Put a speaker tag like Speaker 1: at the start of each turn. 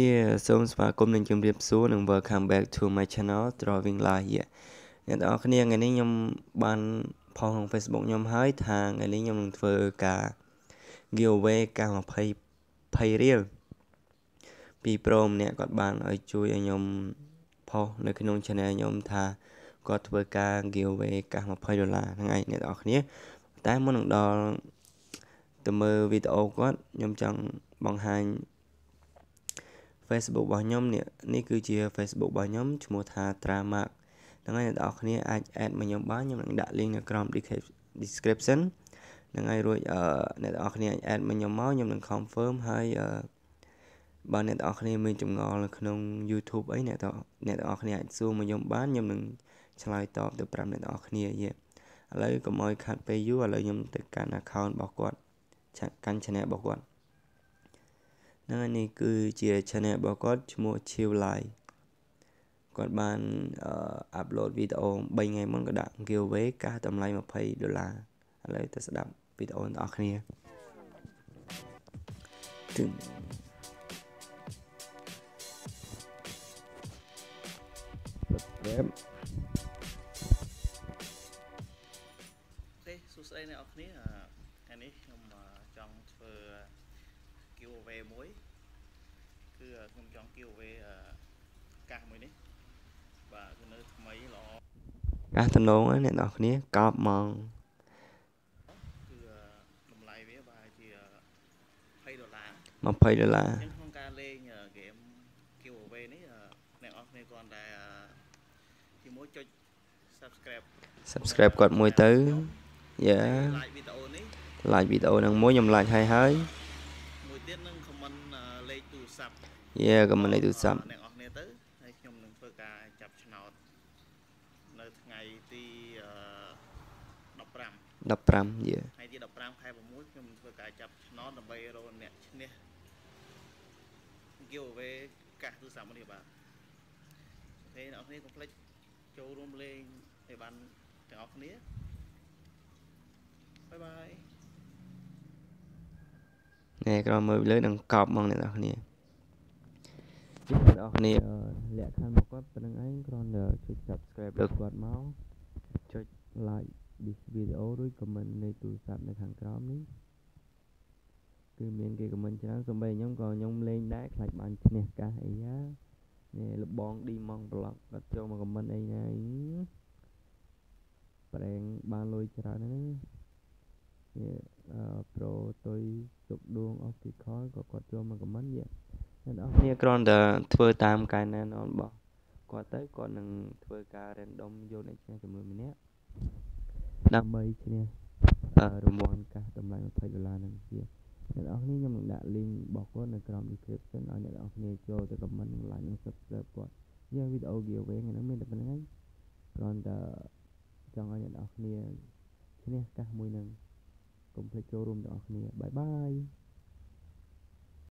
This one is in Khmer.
Speaker 1: Yeah សូមស្វាគមន៍និងជម្រាបសួរនិង welcome back to my channel Drawing Live អ្នកទាំងអស់គ្នាថ្ងៃនេះខ្ញុំបានផុសក្នុង Facebook ខ្ញុំហើយថាថ្ងៃនេះខ្ញុំនឹងធ្វើការ giveaway ការ20 20រៀលពី Pro ម្នាក់គាត់បានឲ្យជួយឲ្យខ្ញុំផុសនៅក្នុង channel ខ្ញុំថាគាត់ធ្វើការ giveaway កាស20ដុល្លារហ្នឹងឯងអ្នកទាំងអស់គ្នា តែមុននឹងដល់ទៅមើលវីដេអូគាត់ខ្ញុំចង់បង្ហាញ Facebook របស់ខ្ញុំនេះនេះគឺជា Facebook របស់ខ្ញុំឈ្មោះថា Tramark ហ្នឹងហើយអ្នកនរគ្នាអាច add មកខ្ញុំបានខ្ញុំនឹងដាក់ link នៅក្រោម description ហ្នឹងហើយរួចអឺអ្នកនរគ្នាអាច add មកខ្ញុំមកខ្ញុំនឹង confirm ហើយអឺបើអ្នកនរគ្នាមានចម្ងល់នៅក្នុង YouTube អីអ្នកអ្នកនរគ្នាអាចសួរមកខ្ញុំបានខ្ញុំនឹងឆ្លើយតបទៅប្រាប់អ្នកនរគ្នាយេឥឡូវកុំឲ្យខាត់ពេលយូរឥឡូវខ្ញុំទៅកាន់ account របស់គាត់កាន់ channel របស់គាត់ ហ្នឹងហើយនេះគឺជា channel របស់គាត់ឈ្មោះ Chill Live គាត់បានអាប់ឡូតវីដេអូ3ថ្ងៃមុនក៏ដាក់ giveaway កាសតម្លៃ20ដុល្លារឥឡូវទៅស្ដាប់វីដេអូបងប្អូនគ្នាទឹង
Speaker 2: អូខេសួស្តីអ្នកនរគ្នាថ្ងៃនេះខ្ញុំចង់ធ្វើ giveaway មួយគឺខ្ញុំចង់ giveaway កាសមួយនេះបាទគឺនៅថ្មីល្អ
Speaker 1: កាសតំណងអ្នកនរគ្នាកោបហ្មង
Speaker 2: គឺតម្លៃវាបាទជា20ដុល្លារ
Speaker 1: 20ដុល្លារ
Speaker 2: ក្នុងការលេងហ្គេម giveaway នេះអ្នកនរគ្នាគ្រាន់តែជាមួយចុច subscribe
Speaker 1: subscribe គាត់មួយទៅយ៉ា
Speaker 2: like វីដេអូនេះ
Speaker 1: like វីដេអូហ្នឹងមួយខ្ញុំ like ហើយហើយ
Speaker 2: ទៀតនឹង comment លេខទូរស័ព្ទ
Speaker 1: យេ comment លេខទូរស័ព្ទ
Speaker 2: អ្នកនរគ្នាទៅហើយខ្ញុំនឹងធ្វើការចាប់ឆ្នោតនៅថ្ងៃទី15
Speaker 1: 15យេ
Speaker 2: ថ្ងៃទី15ខែ6ខ្ញុំនឹងធ្វើការចាប់ឆ្នោតដើម្បីរកអ្នកឈ្នះ giveaway កាសទូរស័ព្ទនេះបាទហើយអ្នកនរគ្នាកុំភ្លេចចូលរួមលេងឲ្យបានទាំងអស់គ្នាបាយបាយ
Speaker 1: នេះក្រោមមើលលើនឹងកប់ហ្មងអ្នកនរគ្នាអ្នកនរគ្នាលក្ខខណ្ឌរបស់គាត់ប៉ុណ្្នឹងឯងគ្រាន់តែចុច subscribe លើគាត់មកចុច like this video រួច comment លេខទូរស័ព្ទនៅខាងក្រោមនេះគឺមានគេ comment ច្រើនសូម្បីខ្ញុំក៏ខ្ញុំលេងដែរខ្លាចបានឈ្នះកាសអីយ៉ានេះលបងឌីម៉ងប្លុកគាត់ចូលមក comment អីណាប្រេងបានលុយច្រើនហ្នឹងនេះប្រូទុយជុកដួង optical ក៏គាត់ចូលមក comment យេអ្នកនរគ្នាគ្រាន់តែធ្វើតាមកែណែនរបស់គាត់ទៅគាត់នឹងធ្វើការ random យកអ្នកឈ្នះចំនួនម្នាក់ដើម្បីឈ្នះរង្វាន់កាសតម្លៃ20ដុល្លារនឹងជាអ្នកនរគ្នាខ្ញុំនឹងដាក់ link របស់គាត់នៅក្រោម description ឲ្យអ្នកនរគ្នាចូលទៅ comment និង like និង subscribe គាត់យើងវីដេអូ giveaway ហ្នឹងមានតែប៉ុណ្្នឹងឯងគ្រាន់តែចង់ឲ្យអ្នកនរគ្នាឈ្នះកាសមួយហ្នឹងកុំភ្លេចចូលរួមទាំងអស់គ្នាបាយបាយ